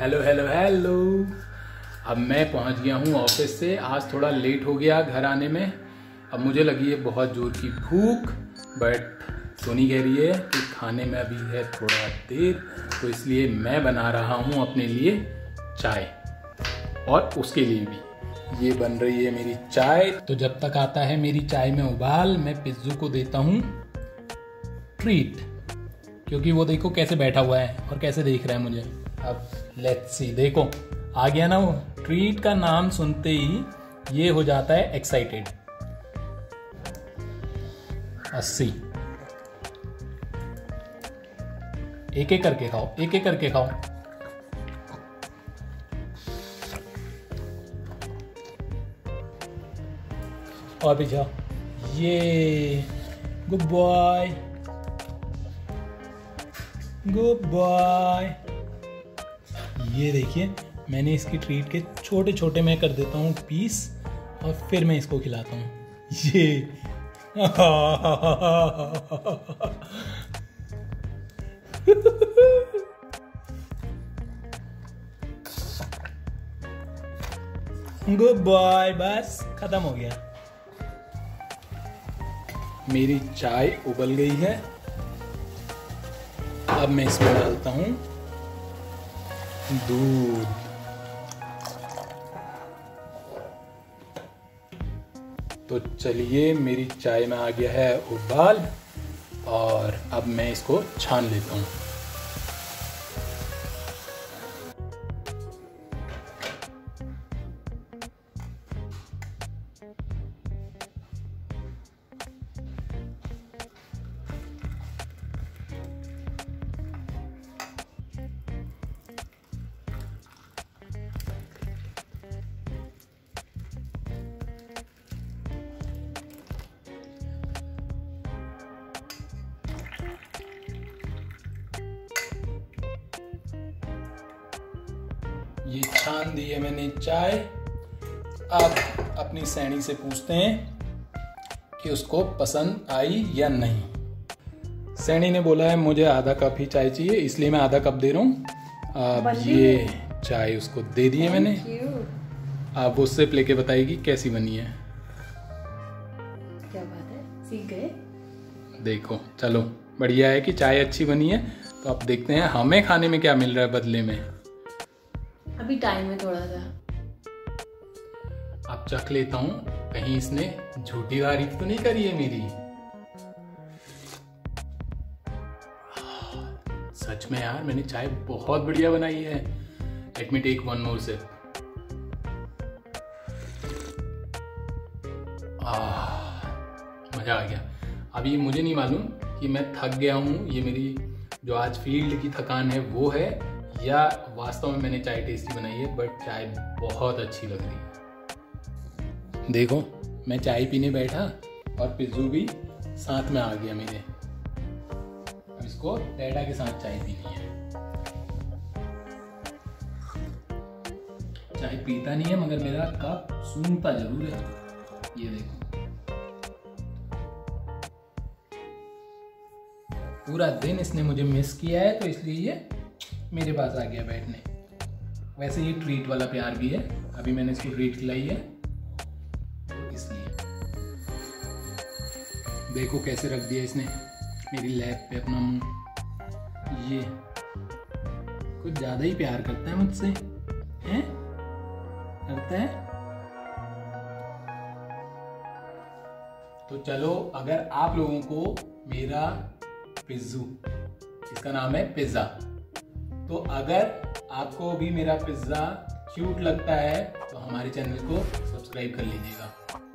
Hello hello hello अब मैं पहुँच गया हूँ ऑफ़िस से। आज थोड़ा लेट हो गया घर आने में। अब मुझे लगी है बहुत ज़ोर की भूख बट सोनी कह रही है कि खाने में अभी है थोड़ा देर तो इसलिए मैं बना रहा हूँ अपने लिए चाय। और उसके लिए भी। ये बन रही है मेरी चाय। तो जब तक आता है मेरी चाय में उबाल, मैं पिज्जू को देता हूँ। ट्रीट क्योंकि वो देखो कैसे बैठा हुआ है और कैसे देख रहा है मुझे। अब लेट्स सी देखो, आ गया ना वो। ट्रीट का नाम सुनते ही ये हो जाता है एक्साइटेड अस्सी। एक एक करके खाओ एक एक करके खाओ। और भी जाओ। ये गुड बॉय गुड बॉय ये देखिए, मैंने इसकी ट्रीट के छोटे छोटे मैं कर देता हूँ पीस और फिर मैं इसको खिलाता हूँ। ये। गुड बॉय बस खत्म हो गया। मेरी चाय उबल गई है। अब मैं इसमें डालता हूँ। दूध तो चलिए, मेरी चाय में आ गया है उबाल और अब मैं इसको छान लेता हूँ। ये छान दी है मैंने चाय। अब अपनी सैनी से पूछते हैं कि उसको पसंद आई या नहीं। सैनी ने बोला है मुझे आधा कप ही चाय चाहिए इसलिए मैं आधा कप दे रहा हूँ। अब ये चाय उसको दे दी है मैंने। आप उससे प्ले के बताएगी कैसी बनी है। क्या बात है? सीख गए? देखो चलो बढ़िया है कि चाय अच्छी बनी है। तो आप देखते हैं हमें खाने में क्या मिल रहा है बदले में। अभी टाइम है थोड़ा सा। अब चख लेता हूँ, कहीं इसने झूठी तारीफ़ तो नहीं करी है मेरी? सच में यार, मैंने चाय बहुत बढ़िया बनाई है। Let me take one more sip मज़ा आ गया। अभी मुझे नहीं मालूम कि मैं थक गया हूँ। ये मेरी जो आज फ़ील्ड की थकान है, वो है या वास्तव में मैंने चाय टेस्टी बनाई है बट चाय बहुत अच्छी लग रही है। देखो, मैं चाय पीने बैठा और पिज्जू भी साथ में आ गया मेरे। अब इसको डैडा के साथ चाय पीनी है। चाय पीता नहीं है, मगर मेरा कप सूंघता ज़रूर है। ये देखो। पूरा दिन इसने मुझे मिस किया है तो इसलिए ये मेरे पास आ गया बैठने। वैसे ये ट्रीट वाला प्यार भी है। अभी मैंने इसको ट्रीट खिलाई है। इसलिए। देखो कैसे रख दिया इसने। मेरी लैब पे अपना मुँह। ये। कुछ ज़्यादा ही प्यार करता है मुझसे। हैं? करता है? तो चलो, अगर आप लोगों को मेरा पिज्जू, इसका नाम है पिज़्ज़ा। तो अगर आपको भी मेरा पिज़्ज़ा क्यूट लगता है तो हमारे चैनल को सब्सक्राइब कर लीजिएगा।